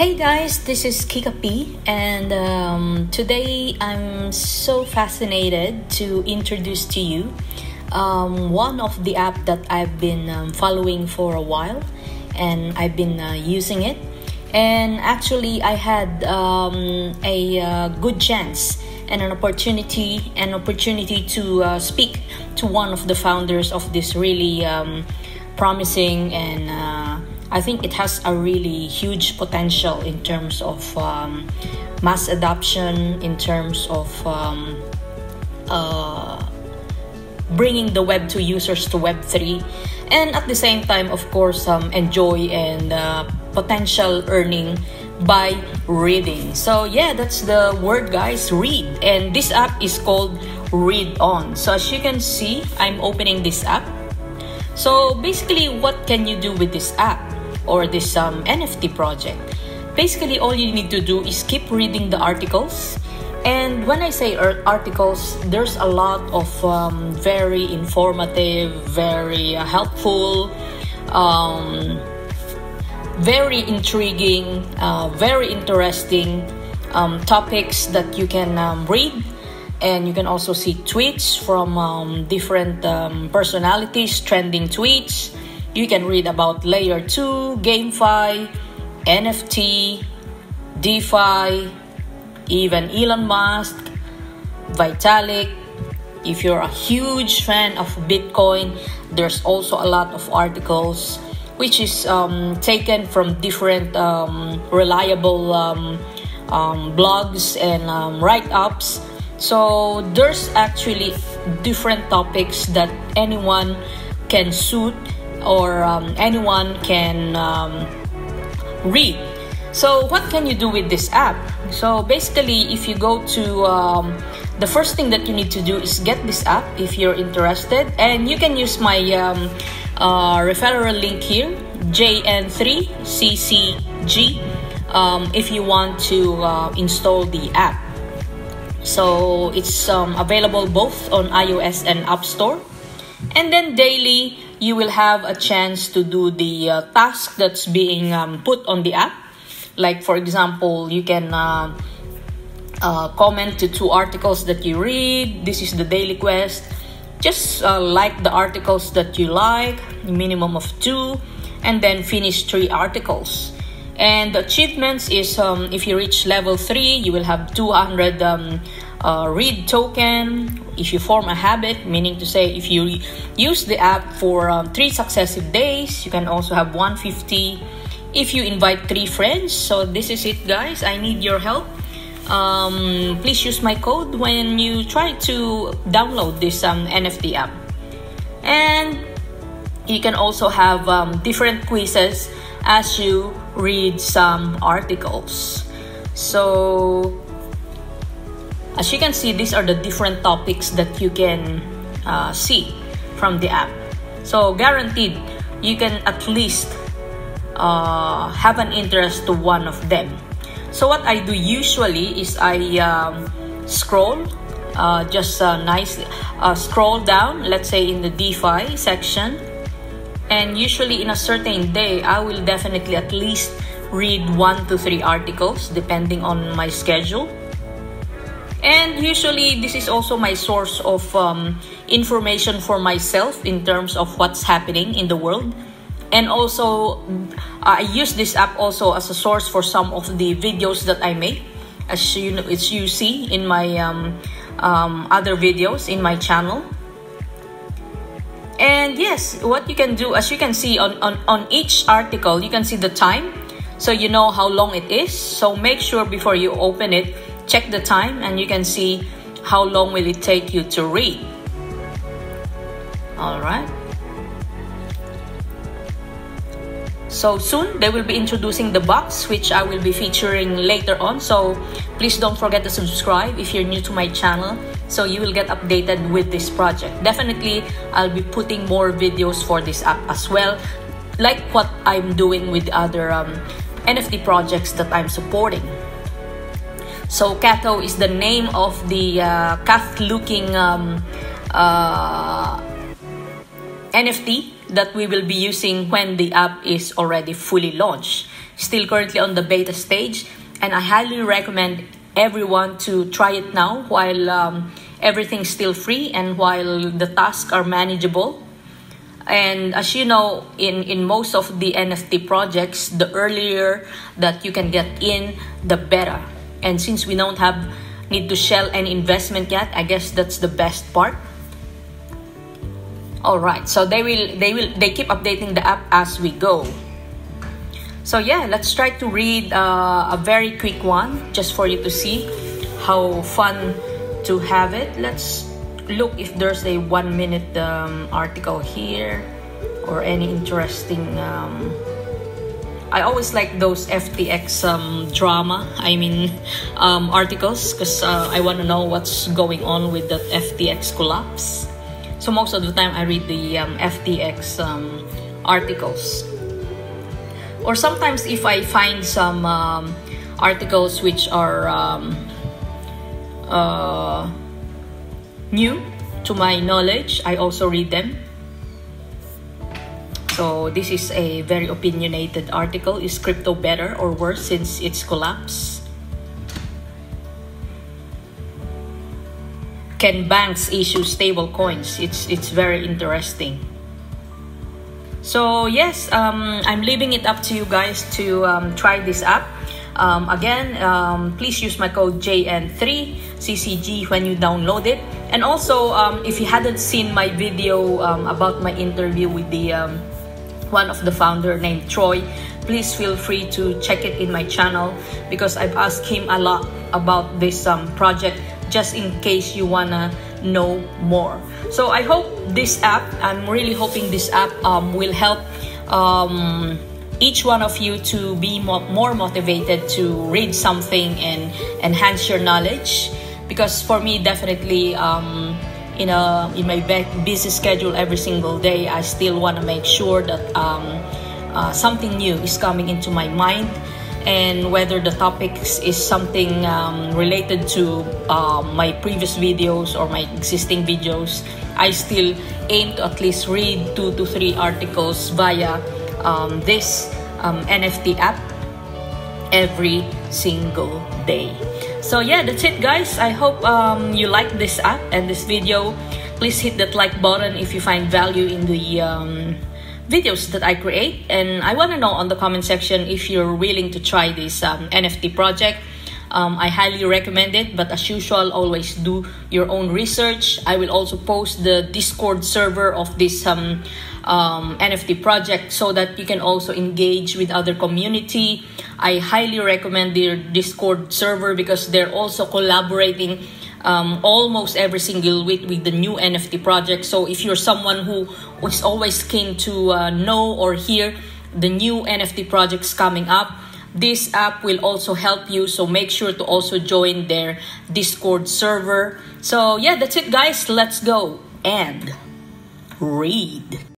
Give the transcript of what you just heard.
Hey guys, this is Kika P, and um, today I'm so fascinated to introduce to you um, one of the app that I've been um, following for a while, and I've been uh, using it. And actually, I had um, a uh, good chance and an opportunity, an opportunity to uh, speak to one of the founders of this really um, promising and uh, I think it has a really huge potential in terms of um, mass adoption, in terms of um, uh, bringing the Web 2 users to Web 3, and at the same time, of course, um, enjoy and uh, potential earning by reading. So, yeah, that's the word, guys read. And this app is called Readon. So, as you can see, I'm opening this app. So, basically, what can you do with this app? Or this um, NFT project. Basically, all you need to do is keep reading the articles. And when I say articles, there's a lot of um, very informative, very uh, helpful, um, very intriguing, uh, very interesting um, topics that you can um, read and you can also see tweets from um, different um, personalities, trending tweets, you can read about Layer 2, GameFi, NFT, DeFi, even Elon Musk, Vitalik. If you're a huge fan of Bitcoin, there's also a lot of articles which is um, taken from different um, reliable um, um blogs and um, write-ups. So there's actually different topics that anyone can suit or um, anyone can um, read. So, what can you do with this app? So, basically, if you go to um, the first thing that you need to do is get this app if you're interested, and you can use my um, uh, referral link here JN3CCG um, if you want to uh, install the app. So, it's um, available both on iOS and App Store. And then daily, you will have a chance to do the uh, task that's being um, put on the app. Like, for example, you can uh, uh, comment to two articles that you read. This is the daily quest. Just uh, like the articles that you like, minimum of two, and then finish three articles. And the achievements is um, if you reach level three, you will have 200 um, uh, read token. If you form a habit meaning to say if you use the app for um, three successive days you can also have 150 if you invite three friends so this is it guys. I need your help. Um, please use my code when you try to download this um, nft app. And you can also have um, different quizzes as you read some articles. So as you can see, these are the different topics that you can uh, see from the app. So guaranteed, you can at least uh, have an interest to one of them. So what I do usually is I um, scroll, uh, just uh, nice, uh, scroll down, let's say in the DeFi section. And usually in a certain day, I will definitely at least read one to three articles depending on my schedule. And usually, this is also my source of um, information for myself in terms of what's happening in the world. And also, I use this app also as a source for some of the videos that I make, as you know, as you see in my um, um, other videos in my channel. And yes, what you can do, as you can see on, on, on each article, you can see the time. So you know how long it is. So make sure before you open it, check the time and you can see how long will it take you to read. All right. So soon they will be introducing the box which I will be featuring later on. So please don't forget to subscribe if you're new to my channel so you will get updated with this project. Definitely I'll be putting more videos for this app as well like what I'm doing with other um, NFT projects that I'm supporting so Kato is the name of the uh, looking um, uh, NFT that we will be using when the app is already fully launched. still currently on the beta stage, and I highly recommend everyone to try it now while um, everything's still free and while the tasks are manageable. And as you know, in, in most of the NFT projects, the earlier that you can get in, the better. And since we don't have need to shell any investment yet, I guess that's the best part. All right, so they will they will they keep updating the app as we go. So yeah, let's try to read uh, a very quick one just for you to see how fun to have it. Let's look if there's a one minute um, article here or any interesting um, I always like those FTX um, drama I mean um, articles because uh, I want to know what's going on with the FTX collapse so most of the time I read the um, FTX um, articles or sometimes if I find some um, articles which are uh, new to my knowledge. I also read them. So this is a very opinionated article. Is crypto better or worse since its collapse? Can banks issue stable coins? It's, it's very interesting. So yes, um, I'm leaving it up to you guys to um, try this app. Um, again, um, please use my code JN3CCG when you download it. And also, um, if you hadn't seen my video um, about my interview with the um, one of the founder named Troy, please feel free to check it in my channel because I've asked him a lot about this um, project just in case you wanna know more. So I hope this app, I'm really hoping this app um, will help um, each one of you to be more, motivated to read something and enhance your knowledge because for me definitely um, in my busy schedule every single day I still want to make sure that um, uh, something new is coming into my mind and whether the topics is something um, related to uh, my previous videos or my existing videos I still aim to at least read two to three articles via um, this um, NFT app every single day. So yeah, that's it guys. I hope um, you like this app and this video. Please hit that like button if you find value in the um, videos that I create. And I want to know on the comment section if you're willing to try this um, NFT project. Um, I highly recommend it, but as usual, always do your own research. I will also post the Discord server of this um, um, NFT project so that you can also engage with other community. I highly recommend their Discord server because they're also collaborating um, almost every single week with the new NFT project. So if you're someone who is always keen to uh, know or hear the new NFT projects coming up, this app will also help you. So make sure to also join their Discord server. So yeah, that's it guys. Let's go and read.